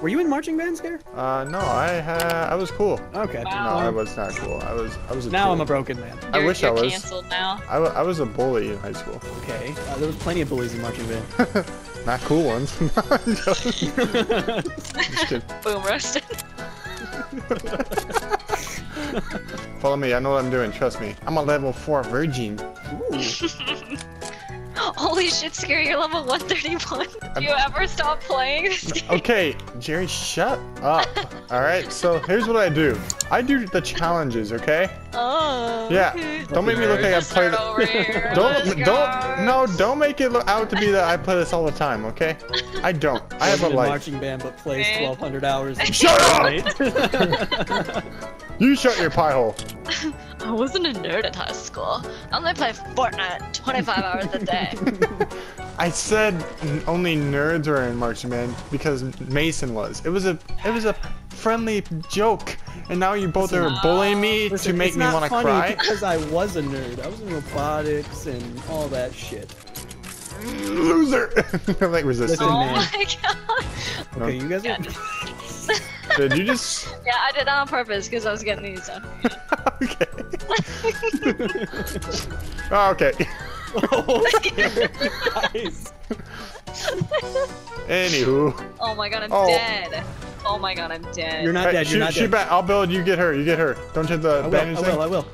Were you in marching bands here? Uh, no, I had, I was cool. Okay. No, I was not cool. I was, I was a Now tool. I'm a broken man. I You're, wish you're I was. canceled now. I, wa- I was a bully in high school. Okay. Uh, there was plenty of bullies in marching band. Not cool ones. Just kidding. Boom roasted. Follow me. I know what I'm doing. Trust me. I'm a level four virgin. Holy shit, Scary, you're level 131. Do you ever stop playing this game? Okay, Jerry, shut up. All right. So here's what I do. I do the challenges. Okay. Oh. Yeah. Don't make me look like I Let's play. start over here. Oh don't Let's don't go. no don't make it look out to be that I play this all the time, okay? I don't. I have a Wasn't in life. marching band, but plays 1,200 hours. Shut up! Up! You shut your pie hole. I wasn't a nerd at high school. I only play Fortnite 25 hours a day. I said only nerds were in marching band because Mason was. It was a it was a friendly joke, and now you both are bullying me Listen, to make me want to funny cry. because I was a nerd. I was in robotics and all that shit. Loser. I'm like resisting. Oh man. my god. Okay, you guys are. Did you just? Yeah, I did that on purpose because I was getting these done. okay. oh, okay. oh, guys. Anywho. Oh my god, I'm Oh. dead. Oh my god, I'm dead. You're not Hey, dead. You're not dead. shoot back. I'll build. You get her. You get her. Don't hit the I will. bandage I thing. will. I will.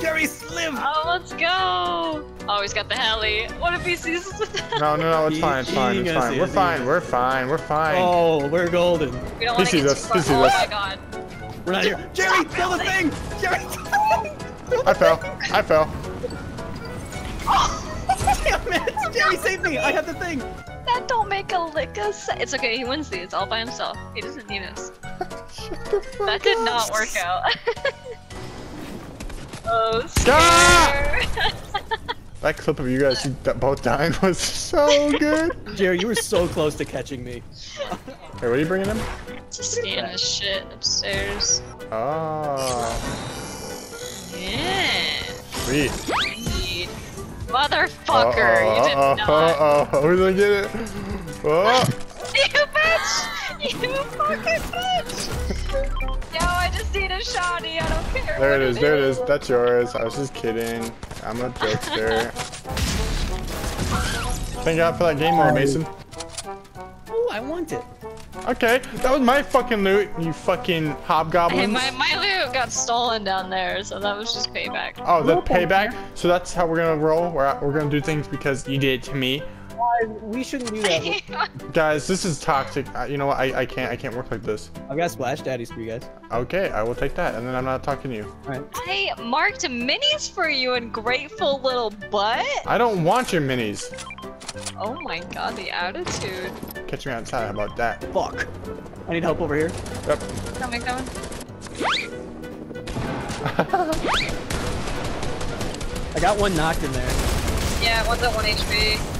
Jerry, Slim! Oh, let's go! Oh, he's got the heli. What if he sees us with the No, no, no, it's fine, it's fine, it's fine. We're fine, we're fine, we're fine. Oh, we're golden. We don't He want to sees get us, too he far. sees oh my god. We're not here. Jerry, build the thing. Jerry. I fell, I fell. Oh, damn it. Jerry, save me. I have the thing. That don't make a lick of sense. It's okay, he wins these all by himself. He doesn't need us. That did not work out. oh, Ah! That clip of you guys both dying was so good. Jerry, you were so close to catching me. Hey, what are you bringing him? Just scan this shit upstairs. Oh, Yeah. sweet. Indeed. Motherfucker, you did uh, not. Uh oh, who's gonna get it? Oh, You bitch! You fucking bitch! Yo, I just need a shotty, I don't care. there what it is, there it is. That's yours. I was just kidding. I'm a jokester. Thank God for that game mode, Mason. Oh, I want it. Okay, that was my fucking loot, you fucking Hey, hobgoblins. my, my loot got stolen down there, so that was just payback. Oh, the Nope, payback. So that's how we're gonna roll. We're we're gonna do things because you did it to me, We shouldn't do that. guys. This is toxic. Uh, you know what? I, I can't I can't work like this. I've got splash daddies for you guys. Okay, I will take that, and then I'm not talking to you. All right. I marked minis for you, ungrateful little butt. I don't want your minis. Oh my god, the attitude. Catch me outside. How about that? Fuck. I need help over here. Yep. Coming, coming. I got one knocked in there. Yeah, one's at 1 HP.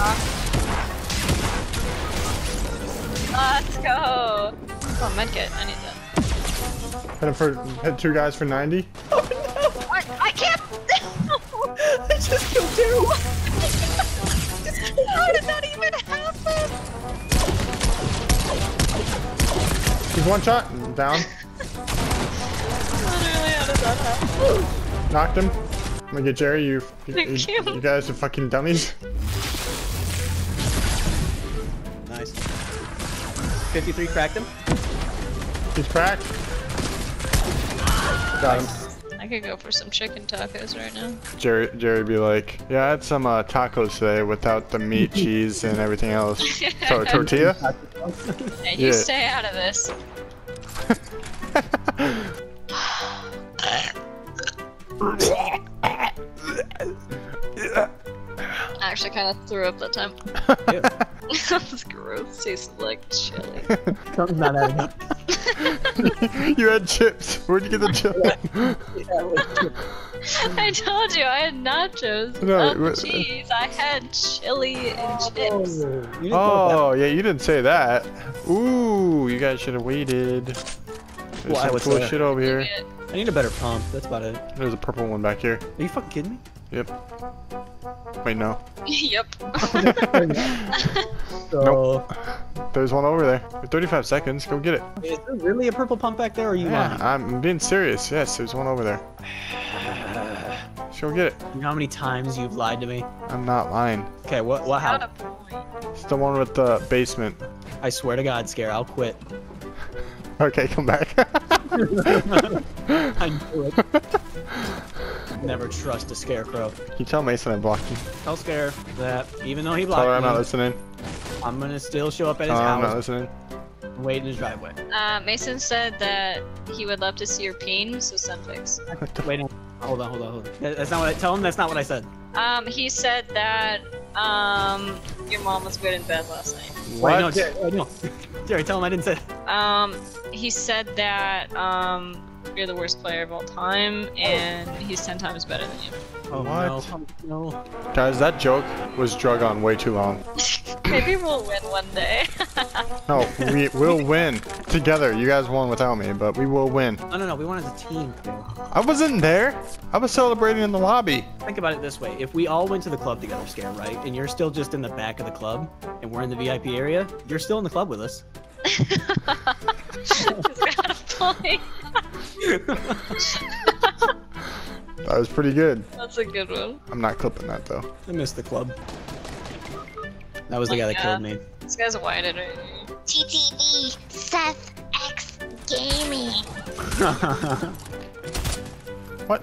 Uh-huh. Let's go. Oh, medkit. I need that. Hit him for hit two guys for 90. Oh I, I can't. I just killed two. How did that even happen? He's one shot. Down. Literally, how did that happen? Knocked him. I'm gonna get Jerry. You you, you. you guys are fucking dummies. Nice. 53 cracked him. He's cracked. Got him. I could go for some chicken tacos right now. Jerry, Jerry be like, yeah, I had some uh, tacos today without the meat, cheese, and everything else. So tortilla? And you Yeah. stay out of this. I actually kind of threw up that time. that was gross. Tasted like chili. Something's not adding up. you had chips. Where'd you get the chili? I told you I had nachos. No, No, wait, cheese. I had chili and oh, chips. Oh, yeah, you didn't say that. Ooh, you guys should have waited. There's Well, I some would cool say that. shit over here. I need a better pump. That's about it. There's a purple one back here. Are you fucking kidding me? Yep. Wait, no. yep. So, There's one over there. For 35 seconds. Go get it. is there really a purple pump back there, or are you Yeah, lying? I'm being serious. Yes, there's one over there. Just go get it. You know how many times you've lied to me? I'm not lying. Okay, what? What? Not How? It's the one with the basement. I swear to God, Scare, I'll quit. Okay, come back. I knew it. Never trust a scarecrow. you tell Mason I blocked you. Tell Scare that even though he Tell her blocked I'm not listening. I'm gonna still show up at his Tell her I'm not listening. wait in his driveway. Uh, Mason said that he would love to see your peen, so send pics. Wait, no. hold on, hold on, hold on. That's not what I tell him. That's not what I said. Um, he said that um your mom was good in bed last night. Wait, no, What? Jerry, no. Jerry, tell him I didn't say. Um, he said that um you're the worst player of all time, and he's ten times better than you. Oh What? no, no. Guys, that joke was drug on way too long. Maybe we'll win one day. No, we will win together. You guys won without me, but we will win. No, no, no. We won as a team. I wasn't there. I was celebrating in the lobby. Think about it this way: if we all went to the club together, Scare, right, and you're still just in the back of the club, and we're in the VIP area, you're still in the club with us. He's got a point. That was pretty good. That's a good one. I'm not clipping that though. I missed the club. That was the guy that Yeah. killed me. This guy's whited right TTV Seth X Gaming. What?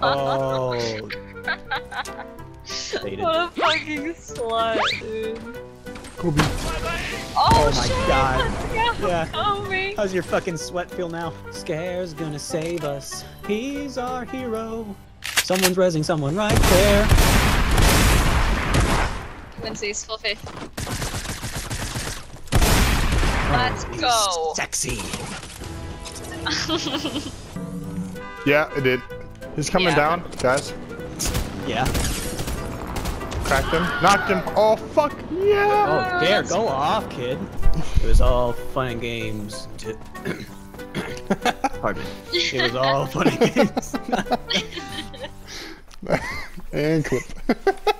oh. What a fucking slut, dude. Kobe. Oh, Oh my shit! God. Yeah. Yeah. Kobe. How's your fucking sweat feel now? Scare's gonna save us. He's our hero. Someone's resing someone right there. Quincy's full faith. Let's go. Sexy. Yeah, it did. He's coming Yeah. down, guys. Yeah. Cracked him. Knocked him. Oh fuck. Yeah. Oh, there, go off, kid. It was all fun and games. To... Pardon. It was all fun and games. and clip.